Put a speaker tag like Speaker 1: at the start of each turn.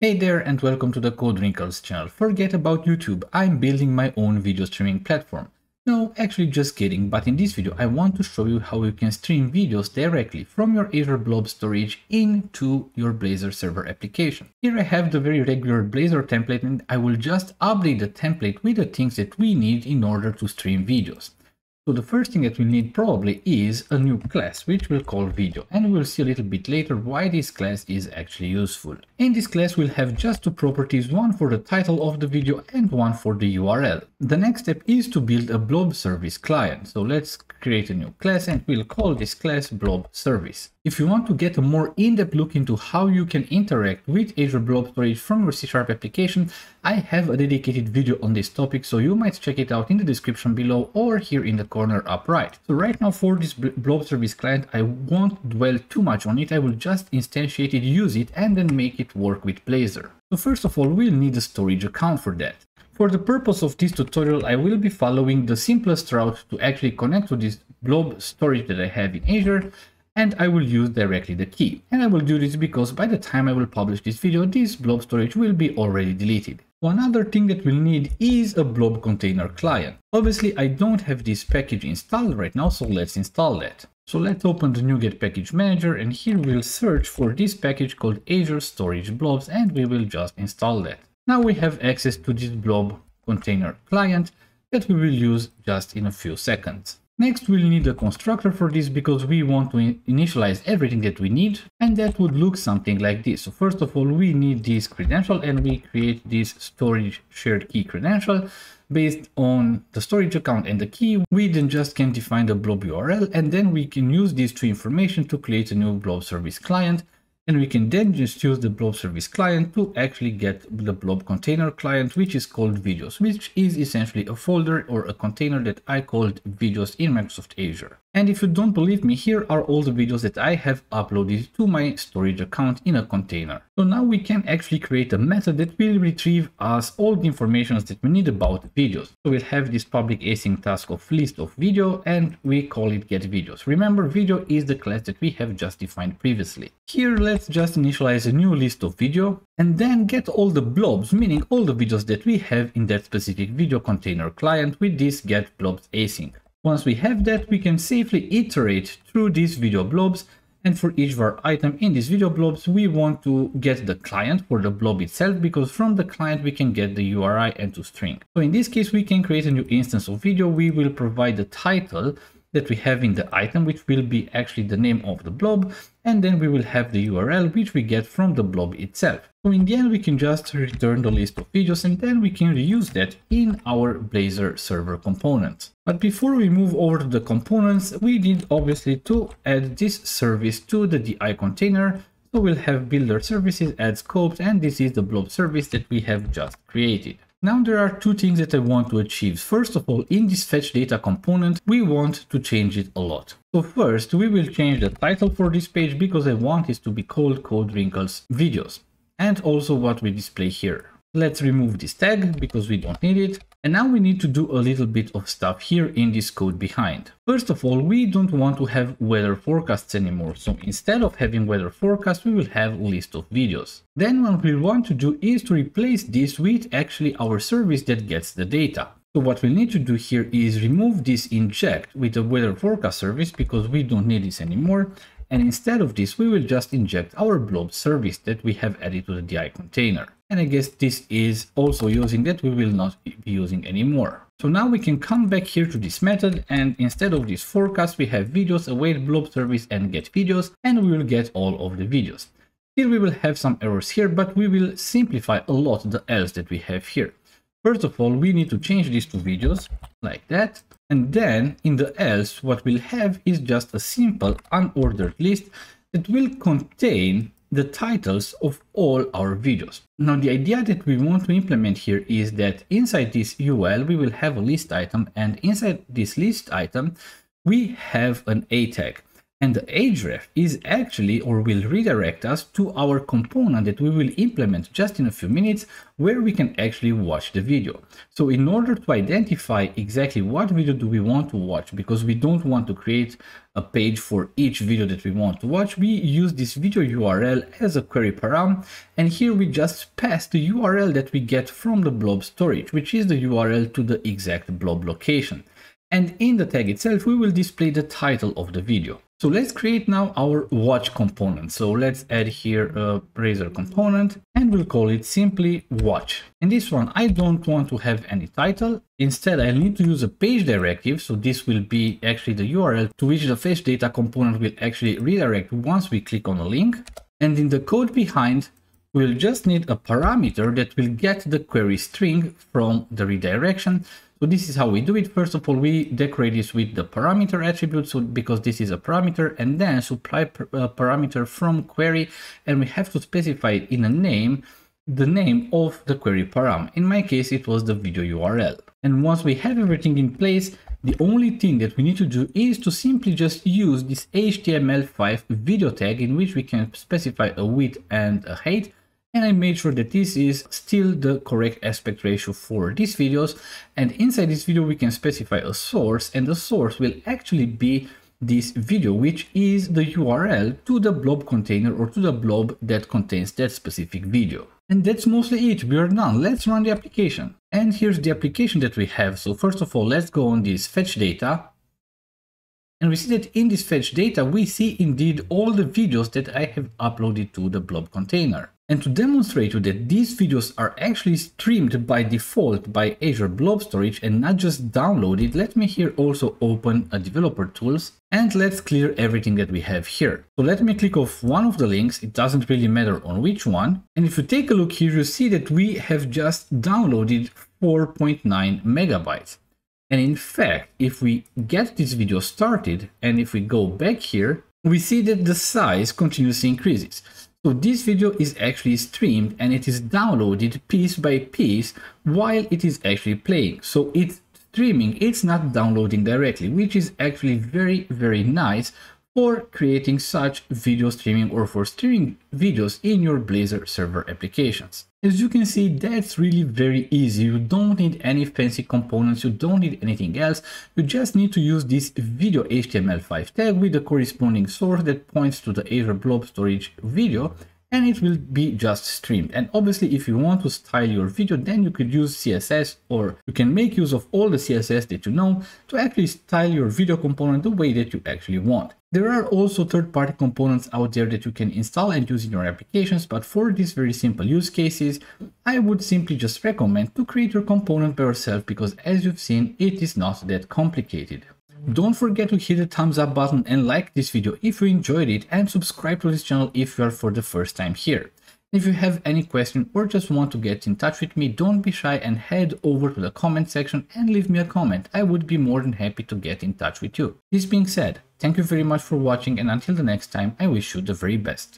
Speaker 1: Hey there and welcome to the Codewrinkles channel. Forget about YouTube, I'm building my own video streaming platform. No, actually just kidding, but in this video I want to show you how you can stream videos directly from your Azure Blob storage into your Blazor server application. Here I have the very regular Blazor template and I will just update the template with the things that we need in order to stream videos. So the first thing that we need probably is a new class, which we'll call video, and we'll see a little bit later why this class is actually useful. In this class we'll have just two properties, one for the title of the video and one for the URL. The next step is to build a blob service client, so let's create a new class and we'll call this class blob service. If you want to get a more in-depth look into how you can interact with Azure Blob Storage from your C-Sharp application, I have a dedicated video on this topic, so you might check it out in the description below or here in the corner up right. So right now for this Blob Service client, I won't dwell too much on it, I will just instantiate it, use it, and then make it work with Blazor. So first of all, we'll need a storage account for that. For the purpose of this tutorial, I will be following the simplest route to actually connect to this blob storage that I have in Azure and I will use directly the key. And I will do this because by the time I will publish this video, this blob storage will be already deleted. One other thing that we'll need is a blob container client. Obviously, I don't have this package installed right now, so let's install that. So let's open the NuGet package manager and here we'll search for this package called Azure Storage Blobs and we will just install that. Now we have access to this blob container client that we will use just in a few seconds. Next, we'll need a constructor for this because we want to initialize everything that we need and that would look something like this. So first of all, we need this credential and we create this storage shared key credential based on the storage account and the key. We then just can define the blob URL and then we can use these two information to create a new blob service client and we can then just use the blob service client to actually get the blob container client, which is called videos, which is essentially a folder or a container that I called videos in Microsoft Azure. And if you don't believe me, here are all the videos that I have uploaded to my storage account in a container. So now we can actually create a method that will retrieve us all the information that we need about videos. So we'll have this public async task of list of video and we call it get videos. Remember, video is the class that we have just defined previously. Here, let's just initialize a new list of video and then get all the blobs, meaning all the videos that we have in that specific video container client with this get blobs async. Once we have that, we can safely iterate through these video blobs and for each var item in these video blobs, we want to get the client for the blob itself because from the client we can get the URI and to string. So in this case, we can create a new instance of video. We will provide the title that we have in the item, which will be actually the name of the blob. And then we will have the URL, which we get from the blob itself. So in the end, we can just return the list of videos and then we can reuse that in our Blazor server component. But before we move over to the components, we need obviously to add this service to the DI container. So we'll have builder services, add scopes, and this is the blob service that we have just created. Now there are two things that I want to achieve. First of all, in this fetch data component, we want to change it a lot. So first, we will change the title for this page because I want it to be called Codewrinkles Videos and also what we display here. Let's remove this tag because we don't need it. And now we need to do a little bit of stuff here in this code behind. First of all, we don't want to have weather forecasts anymore. So instead of having weather forecasts, we will have list of videos. Then what we want to do is to replace this with actually our service that gets the data. So what we need to do here is remove this inject with the weather forecast service because we don't need this anymore and instead of this we will just inject our blob service that we have added to the DI container. And I guess this is also using that we will not be using anymore. So now we can come back here to this method and instead of this forecast we have videos await blob service and get videos and we will get all of the videos. Here we will have some errors here but we will simplify a lot the else that we have here. First of all, we need to change these two videos like that. And then in the else, what we'll have is just a simple unordered list that will contain the titles of all our videos. Now the idea that we want to implement here is that inside this UL we will have a list item and inside this list item we have an A tag. And the href is actually or will redirect us to our component that we will implement just in a few minutes where we can actually watch the video. So in order to identify exactly what video do we want to watch, because we don't want to create a page for each video that we want to watch, we use this video URL as a query param. And here we just pass the URL that we get from the blob storage, which is the URL to the exact blob location. And in the tag itself, we will display the title of the video. So let's create now our watch component. So let's add here a Razor component and we'll call it simply watch. In this one, I don't want to have any title. Instead, I need to use a page directive. So this will be actually the URL to which the fetch data component will actually redirect once we click on a link. And in the code behind, we'll just need a parameter that will get the query string from the redirection. So this is how we do it. First of all, we decorate this with the parameter attribute, so because this is a parameter, and then supply a uh, parameter from query, and we have to specify in a name, the name of the query param. In my case, it was the video URL. And once we have everything in place, the only thing that we need to do is to simply just use this HTML5 video tag in which we can specify a width and a height and I made sure that this is still the correct aspect ratio for these videos and inside this video we can specify a source and the source will actually be this video which is the URL to the blob container or to the blob that contains that specific video. And that's mostly it, we are done, let's run the application. And here's the application that we have, so first of all let's go on this fetch data and we see that in this fetch data, we see indeed all the videos that I have uploaded to the blob container. And to demonstrate you that these videos are actually streamed by default by Azure Blob Storage and not just downloaded, let me here also open a developer tools and let's clear everything that we have here. So let me click off one of the links, it doesn't really matter on which one. And if you take a look here, you see that we have just downloaded 4.9 megabytes. And in fact, if we get this video started and if we go back here, we see that the size continuously increases. So this video is actually streamed and it is downloaded piece by piece while it is actually playing. So it's streaming, it's not downloading directly, which is actually very, very nice for creating such video streaming or for streaming videos in your Blazor server applications. As you can see, that's really very easy. You don't need any fancy components, you don't need anything else. You just need to use this video HTML5 tag with the corresponding source that points to the Azure Blob Storage video and it will be just streamed. And obviously, if you want to style your video, then you could use CSS or you can make use of all the CSS that you know to actually style your video component the way that you actually want. There are also third-party components out there that you can install and use in your applications, but for these very simple use cases, I would simply just recommend to create your component by yourself because as you've seen, it is not that complicated. Don't forget to hit the thumbs up button and like this video if you enjoyed it and subscribe to this channel if you are for the first time here. If you have any question or just want to get in touch with me, don't be shy and head over to the comment section and leave me a comment. I would be more than happy to get in touch with you. This being said, thank you very much for watching and until the next time, I wish you the very best.